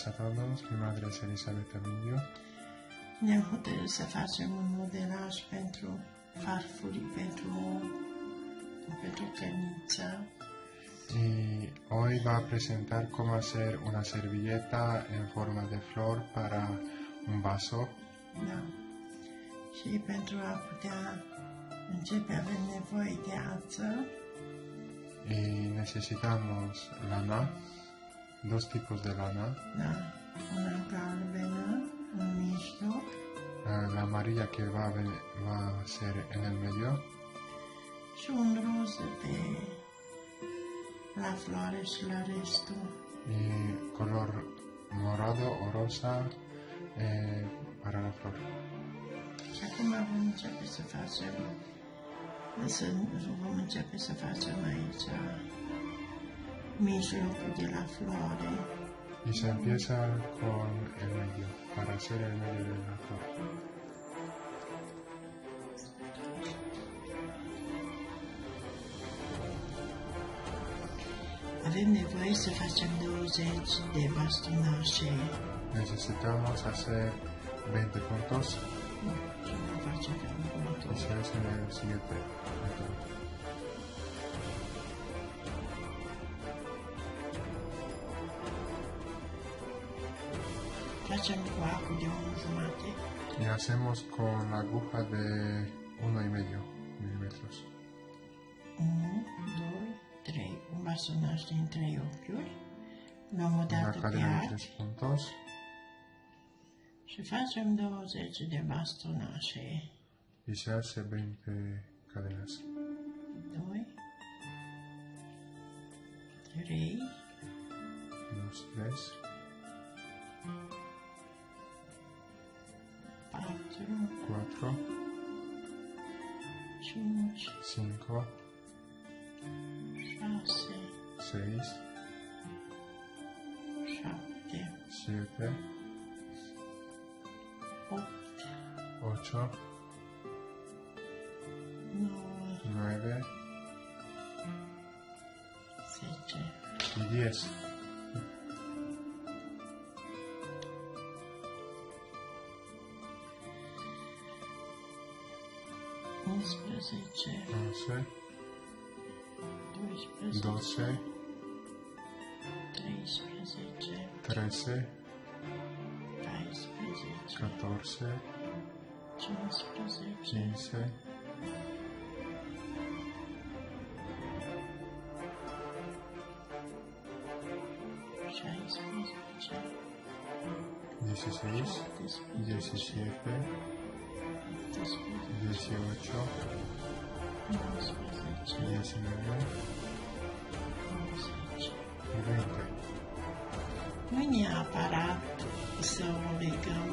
Buenas a todos, mi madre es Elisabetta Miglio. Ne-am hotărât să facem un modelaj pentru farfuri, pentru, pentru cărniță. Y hoy va a presentar cómo hacer una servilleta en forma de flor para un vaso. Da. Și pentru a putea începe avem nevoie de ață, Y necesitamos lana, dos tipos de lana, una galbenă în mijloc eh, la amarilla que va a, ven- va a ser en el medio. Și un roz pe la floare și la restul. y color morado o rosa eh, para la flor. Și acum vom începe să facem, să vom începe să facem aici mijlocul de la floare. Y se empieza con el medio, para hacer el medio de la flor. Avem nevoie să facem 20 de bastonașe. Necesitamos hacer 20 puntos Și vom face ca y următor. se hace en el siguiente método. Y hacemos con la aguja de uno y medio milímetros. 1, 2, 3. Un bastonaș din 3 ochiuri. Luăm o Una dată pe cadena de arc 3 puntos și facem 20 de bastonașe. y se hace 20 cadenas. 2, 3, 2, 3, 4, 4, 5, 5, 6, 6, 7, 7, 8, 8, 9, 9 10. y 10. 12, 13, 14, 15, Dieciséis, diecisiete, dieciocho, diecinueve.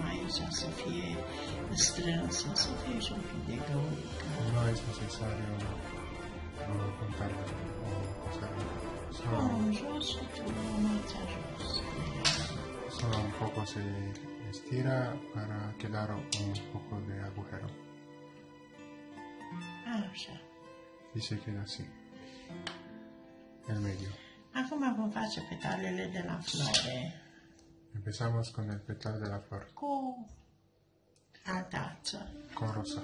Aici, să fie strânsă, să fie și un pic de găurică. No es necesario uh, contarlo o hacerlo. Solo, În jos și tu mâța jos. solo un poco se estira para quedar un poco de agujero. Așa. Y se queda así. El medio. Vom face petalele de la floare Empezamos con el petal de la flor, cu altață. con rosa.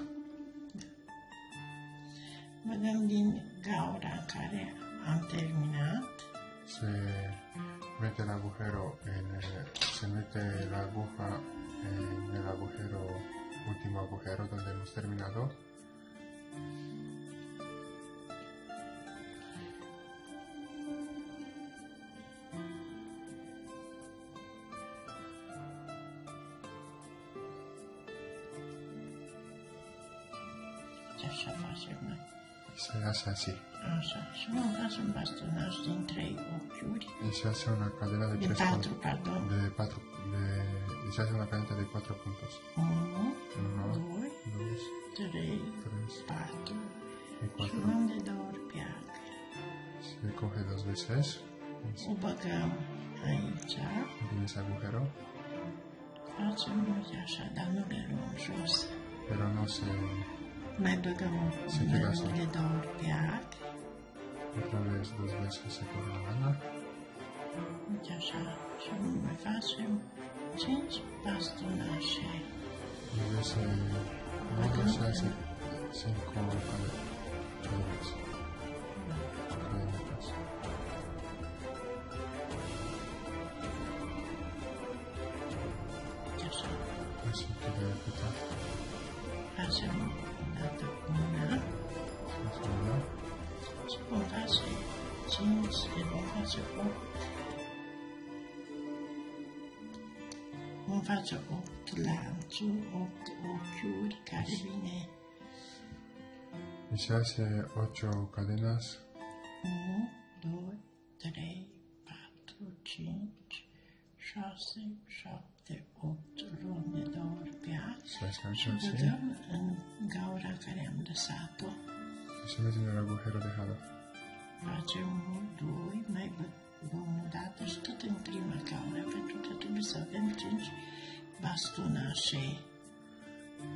Băgăm din gaura care am terminat Se mete el agujero en el- se mete la aguja en el agujero, último agujero donde hemos terminado. Și vom face un bastonaj din trei ochiuri, Y se hace una cadena de din tres pardon. De cuatro, de, y se hace una cadena de cuatro puntos. Unu, Uno, doi, dos, trei, tres patru. y cuatro. de. Se coge dos veces. Aici, En ese agujero. le luăm jos. Pero no se, Mai băgăm Se queda un así. de două ori pe arc otra vez dos veces se coge la lana. Uite așa, și mai facem 5 bastonașe. Debe ser 9, se hace 5 Vom face 8 lanțuri, 8 ochiuri care vine Y se hace 8 cadenas 1, 2, 3, 4, 5, 6, 7, 8 luăm de două ori pe an se hace și así băgăm în gaura care am lăsat-o. y se mete en el agujero dejado. Facem 1, 2, mai băgăm și tot în prima gaură, pentru că trebuie să avem 5 bastonașe.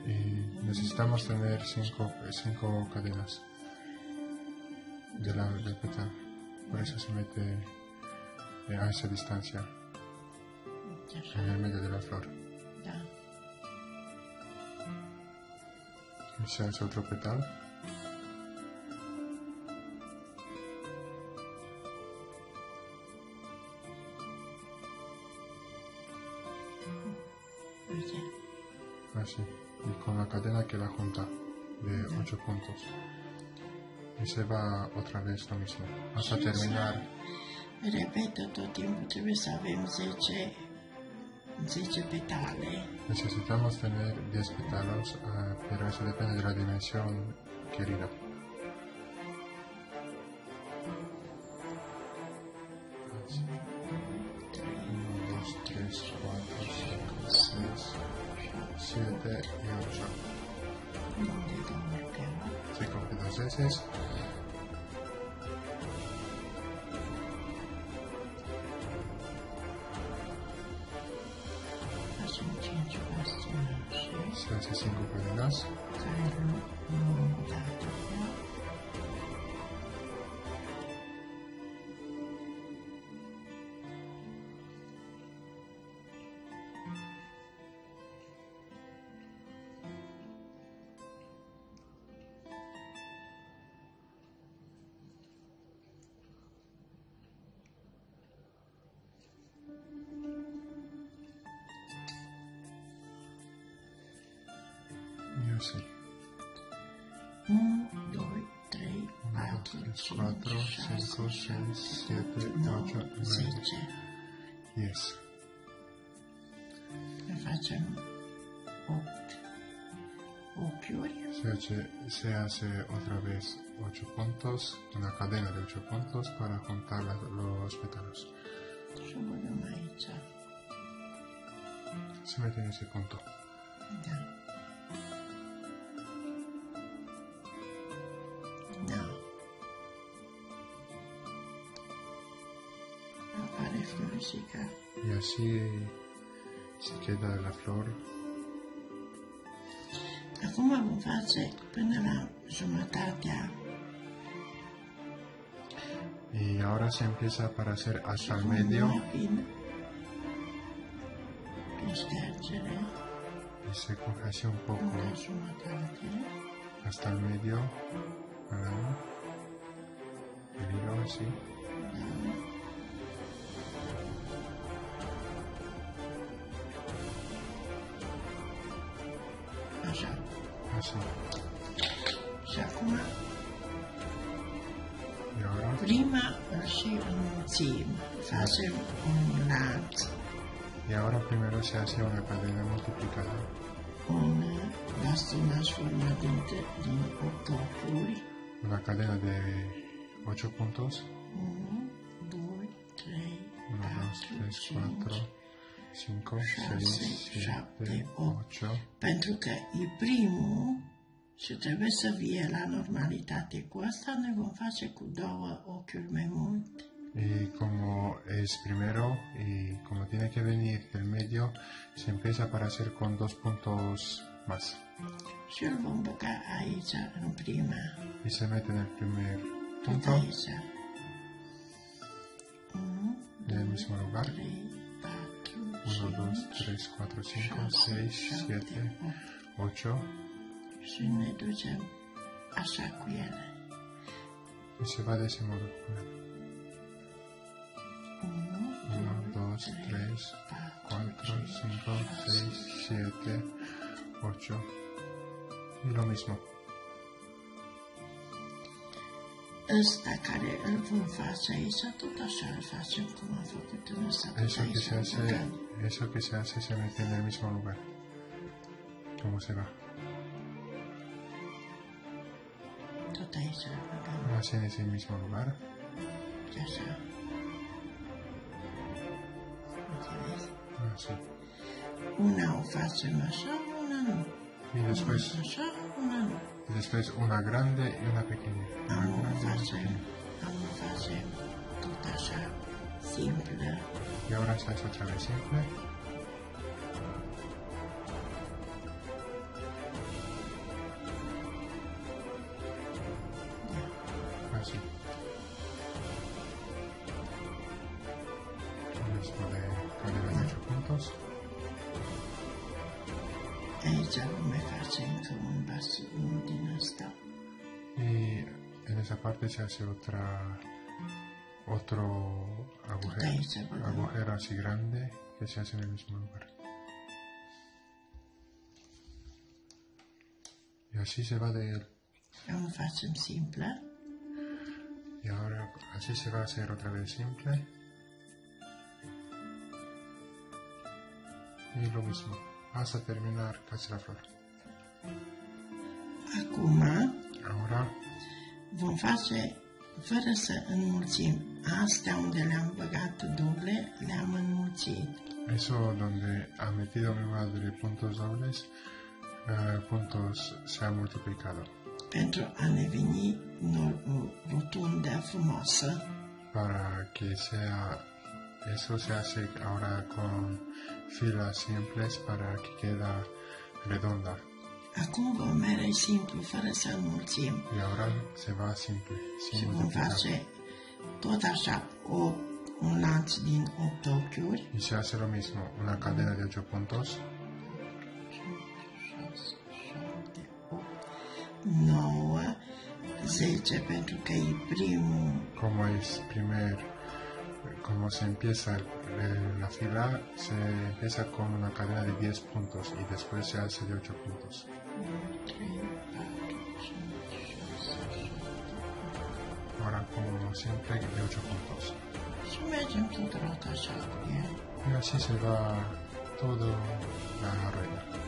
Y necesitamos tener 5 cinco cadenas de la, del petal. Por eso se mete eh, a esa distancia, en el medio de la flor. da. Y se hace otro petal. Cadena que la junta de 8 puntos. Y se va otra vez lo mismo. Hasta terminar. să Repetă tot timpul, trebuie să avem 10, 10 petale. Necesitamos tener 10 pétalos, ah, pero eso depende de la dimensión querida. 13. 1, 2, 3, 4, 5, 6, 7, 8, 9, 10. Facciamo 8. Se hace, se hace, otra vez 8 puntos, una cadena de 8 puntos para juntar la, los pétalos. Se mete en ese punto. Floricica. Y así se queda la flor. Acum până la jumătatea Y ahora se empieza para hacer hasta el medio y se coge así un poco hasta el medio. ¿verdad? El hilo así. Y ahora prima îl și înmulțim. Facem un lanț, Y ahora primero se hace una cadena multiplicada. un bastonaș format din, din 8 ochiuri. Una cadena de 8 puntos. 1, 2, 3, 1, 2, 3, 4, 5, 6, 7, 8. Pentru că e primul și trebuie să fie la normalitate. Cu asta ne vom face cu două ochiuri mai mult. Y como es primero y como tiene que venir del medio, se empieza para hacer con dos puntos más. Și îl vom băga aici, în prima, Y se mete en el primer tot punto, aici. 1, en el mismo lugar. 3, 4, 1, 2, 3, 4, 5, 6, 7, 8. Și ne ducem așa cu ele. Y se va de ese modo. 1, 1, 2, 3, 4, 5, 6, 7, 8. Y lo mismo. Aici, tot așa îl facem cum am făcut în ăsta. tot Eso que se hace, eso que se hace se mete en el mismo lugar. ¿Cómo se va? Tot aici îl băgăm. Así en ese mismo lugar. Și așa. Înțeles? Así. Una o facem așa, una nu. Y después, Așa, una nu. Y después una grande y una pequeña. Una grande y una pequeña. Y ahora hace otra vez simple. Así. Lo mismo de cadena de 8 puntos. Aici vom mai face încă un Y en esa parte se hace otra otro agujero, agujero así grande que se hace en el mismo lugar. Y así se va de él. Facem simplă. Y ahora así se va a hacer otra vez simple. Y lo mismo, hasta terminar casi la flor. Acum Ahora vom face fără să înmulțim. Astea unde le-am băgat duble, le-am înmulțit. Eso donde ha metido mi madre puntos dobles, eh, puntos se ha multiplicado Pentru a ne veni no- o rotundă frumoasă. para que sea, eso se hace ahora con filas simples para que queda redonda Acum vom merge simplu, fără să înmulțim. y ahora se va simple, Și sin vom multiplicar. face tot așa o, un lanț din 8 ochiuri. Y se hace lo mismo, una cadena de 8 puntos, 9, 10 pentru că e primul, como es primer, como se empieza eh, la fila, se empieza con una cadena de 10 puntos y después se hace de 8 puntos. 3, 4, 5, 6, 7, Ahora como siempre de 8 puntos. El. Y así se va todo la rueda.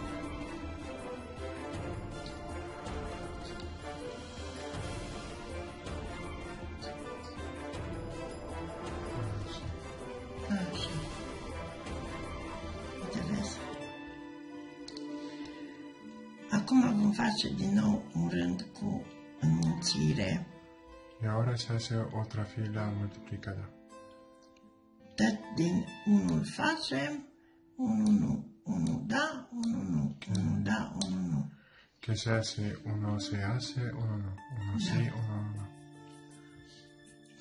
Acum vom face din nou un rând cu înmulțire. Y ahora se hace otra fila multiplicada. Tot din unul facem, unul nu. Unul da, unul nu. Unul da, unul nu. Que se hace, uno se hace, uno no. Uno sí, uno no.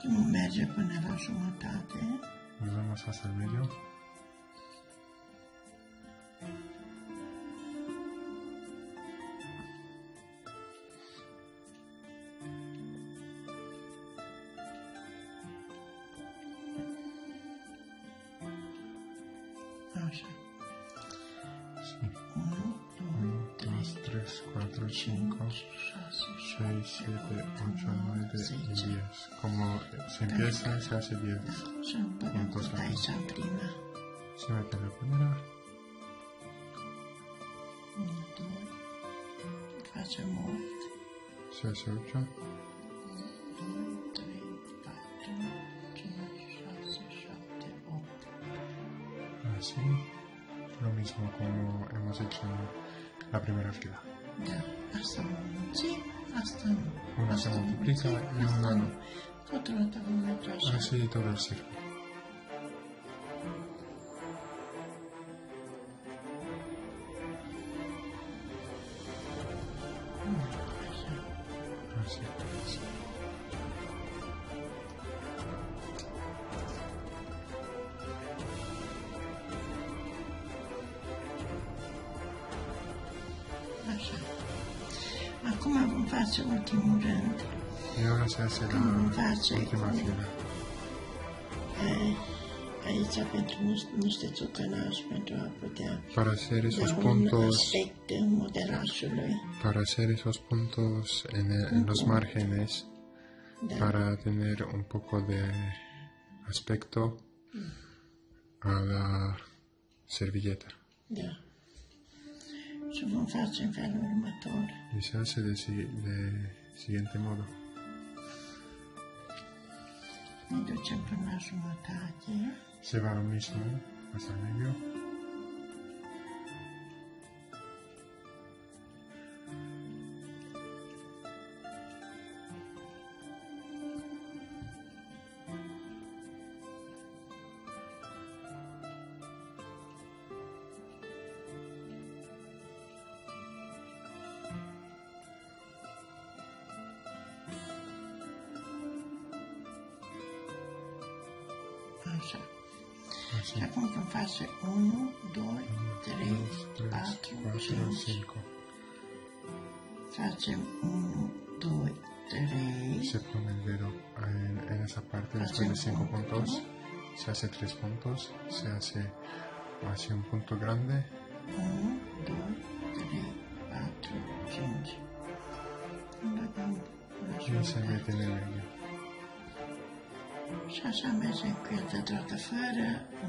Nu merge până la jumătate. Nos vamos hasta el medio. Așa. Sí. 1, 2, 2, 3, 4, 5, 6, 6, 7, 8, 9 y 10. Como se empieza, se hace 10. Și îl băgăm tot aici în prima. Se mete la primera, 1, 2, facem 8, se hace 8, la primera fila. Una se multiplica y una no. Así todo el círculo. Aici pentru niște- niște țucănași pentru a putea Para hacer esos puntos, aspect moderașului. para hacer esos puntos en, el- en los márgenes, Da. para tener un poco de aspecto a la servilleta. Da. Și vom face în felul următor. Y se hace de, si- de siguiente modo. Ne ducem până la jumătate. Se va lo mismo hasta el acum vom face 1, 2, 3, 3, 4, 4, 5. 5. Facem 1, 2, 3. Se pone el dedo en, en esa parte después de 5 puntos. Se hace 3 puntos. Se hace así un punto grande. 1, 2, 3, 4, 5. Băgăm la Y se mete en el medio.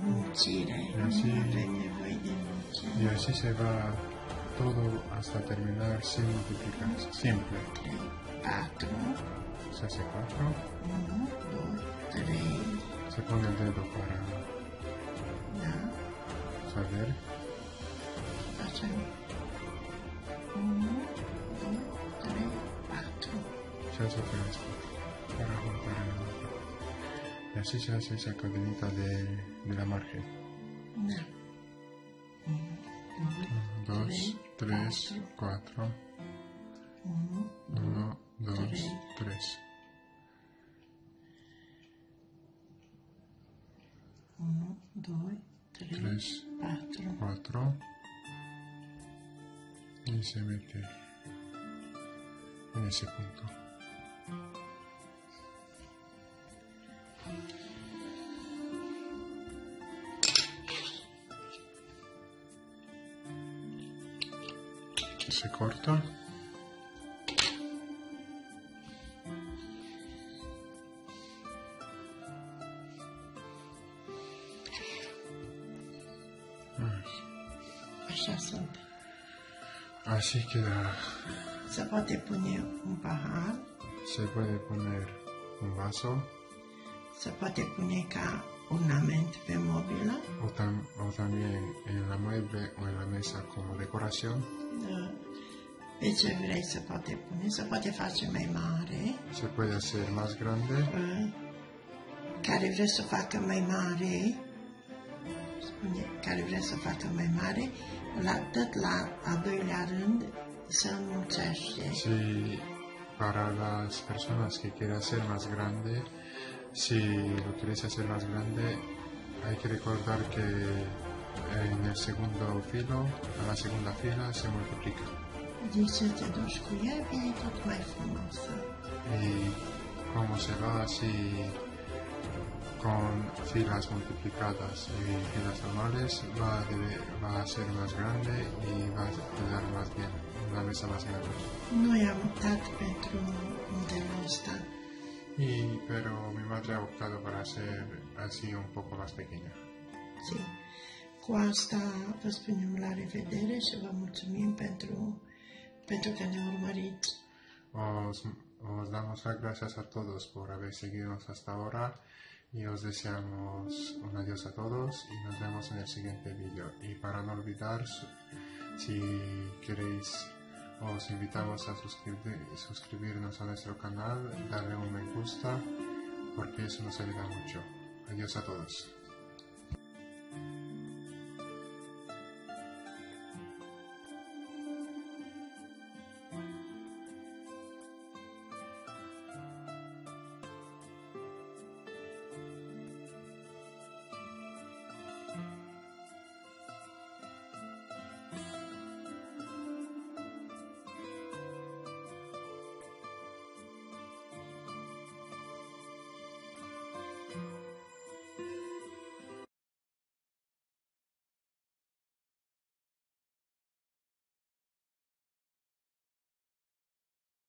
Mulțire. Da, Nu și- avem nevoie de mulțire. Y así se va todo hasta terminar sin multiplicarse. Simple. 3, 4, Se hace 4. 1, 2, 3. Se pone el dedo para Da? saber. Facem 1, 2, 3, 4. Se hace otra vez 4. Para juntar el. Y así se hace esa cadenita de, de la margen. Da. 2, 3, 4. 1, 1, 2, Tres. 3. 1, 2, 3, Tres. 4. 4 y se mete en ese punto. Se corta. Așa sunt. Así queda. Se poate pune un pahar, Se puede poner un vaso se poate pune ca ornament pe mobilă. o, tam- o también en la mueble o en la mesa como decoración. Vrei se poate pune, se poate face mai mare. Se puede hacer más grande Uh, Care vrea să facă mai mare, spune, care vrea să facă mai mare, la, tot la a doilea rând să înmulțește. Si para las personas que quieren hacer más grande, si lo quieres hacer más grande, hay que recordar que en el segundo filo, a la segunda fila, se multiplica. Y como se va así con filas multiplicadas y filas normales, va a, debe- va a ser más grande y va a quedar más bien, una mesa más grande. Noi am optat pentru modelul ăsta. Y, pero mi madre ha optado para hacer así un poco más pequeña. Sí. Cu asta vă spunem la revedere și vă mulțumim pentru, pentru că ne urmăriți. Os, os damos las gracias a todos por haber seguido hasta ahora y os deseamos un adiós a todos y nos vemos en el siguiente vídeo. Y para no olvidar, si queréis, os invitamos a suscribir- suscribirnos a nuestro canal, darle un me gusta, porque eso nos ayuda mucho. Adiós a todos.